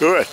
Good.